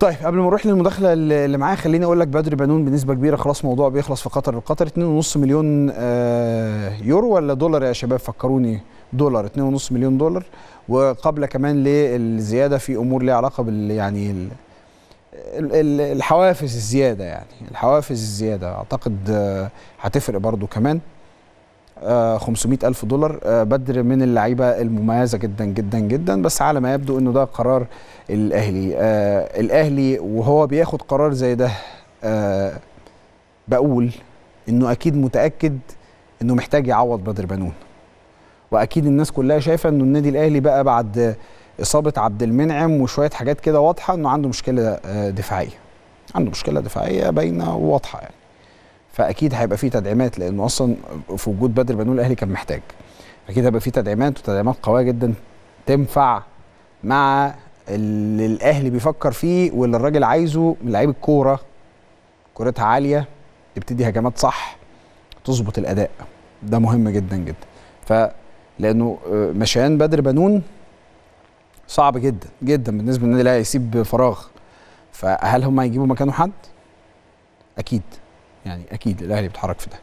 طيب قبل ما نروح للمداخلة اللي معايا خليني أقول لك بدري بنون بنسبة كبيرة. خلاص موضوع بيخلص في قطر. القطر 2.5 مليون آه، يورو ولا دولار يا شباب؟ فكروني دولار 2.5 مليون دولار. وقبل كمان للزيادة في أمور ليها علاقة بال يعني ال- ال- ال- الحوافز الزيادة يعني الحوافز الزيادة. أعتقد آه، هتفرق برضو كمان. 500 ألف دولار آه، بدر من اللعيبة المميزة جدا جدا جدا. بس على ما يبدو أنه ده قرار الأهلي. آه، الأهلي وهو بياخد قرار زي ده آه، بقول أنه أكيد متأكد أنه محتاج يعوض بدر بنون. وأكيد الناس كلها شايفة أنه النادي الأهلي بقى بعد إصابة عبد المنعم وشوية حاجات كده واضحة أنه عنده مشكلة آه، دفاعية. عنده مشكلة دفاعية باينة وواضحة يعني. فأكيد هيبقى في تدعيمات لأنه أصلا في وجود بدر بنون الأهلي كان محتاج. أكيد هيبقى في تدعيمات وتدعيمات قوية جدا تنفع مع اللي الأهلي بيفكر فيه واللي الراجل عايزه من لعيب الكورة. كورتها عالية تبتدي هجمات صح تظبط الأداء. ده مهم جدا جدا. ف لأنه آه، مشيان بدر بنون صعب جدا جدا بالنسبة للنادي الأهلي يسيب فراغ. فهل هم هيجيبوا مكانه حد؟ أكيد. يعني أكيد الأهلي بيتحرك في ده.